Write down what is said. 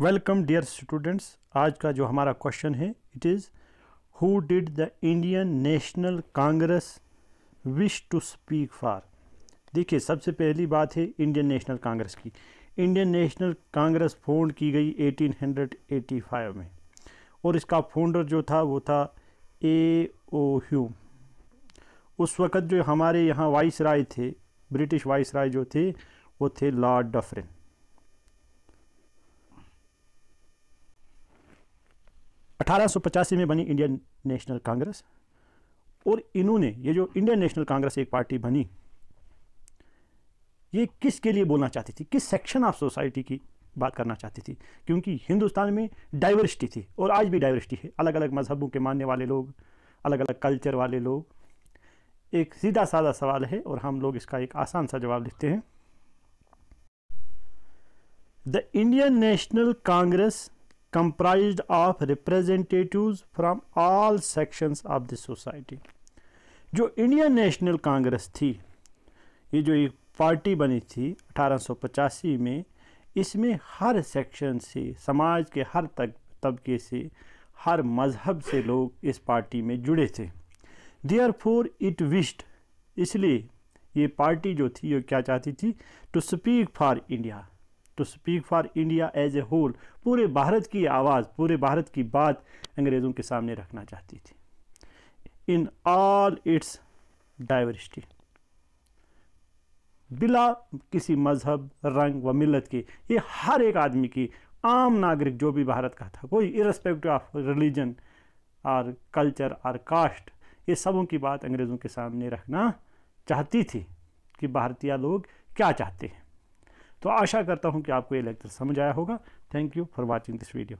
Welcome dear students आज का जो हमारा क्वेश्चन है it is who did the Indian National Congress wish to speak for देखिए, सबसे पहली बात है इंडियन नेशनल कांग्रेस की। इंडियन नेशनल कांग्रेस फाउंड की गई 1885 में। और इसका फाउंडर जो था, वो था ए ओ ह्यूम उस वक़्त जो हमारे यहाँ वाइस राय थे, ब्रिटिश वाइस राय जो थे, वो थे लॉर्ड डफरिन अठारह में बनी इंडियन नेशनल कांग्रेस और इन्होंने, ये जो इंडियन नेशनल कांग्रेस एक पार्टी बनी, ये किसके लिए बोलना चाहती थी? किस सेक्शन ऑफ़ सोसाइटी की बात करना चाहती थी? क्योंकि हिंदुस्तान में डाइवर्सिटी थी और आज भी डाइवर्सिटी है। अलग अलग मज़हबों के मानने वाले लोग अलग अलग कल्चर वाले लोग। एक सीधा साधा सवाल है और हम लोग इसका एक आसान सा जवाब लिखते हैं। The Indian National Congress comprised of representatives from all sections of the society. जो इंडियन नेशनल कांग्रेस थी, ये जो एक पार्टी बनी थी अठारह सौ पचासी में, इसमें हर सेक्शन से, समाज के हर तक, तबके से, हर मज़हब से लोग इस पार्टी में जुड़े थे। देयर फोर इट विश्ड इसलिए ये पार्टी जो थी, ये क्या चाहती थी? To speak for India to speak for India as a whole पूरे भारत की आवाज़, पूरे भारत की बात अंग्रेज़ों के सामने रखना चाहती थी। इन ऑल इट्स डाइवर्सिटी बिला किसी मज़हब, रंग व मिलत के, ये हर एक आदमी की, आम नागरिक जो भी भारत का था, कोई इरेस्पेक्टिव ऑफ़ रिलीजन और कल्चर और कास्ट ये सबों की बात अंग्रेज़ों के सामने रखना चाहती थी कि भारतीय लोग क्या चाहते हैं। तो आशा करता हूँ कि आपको ये लेक्चर समझ आया होगा। Thank you for watching this video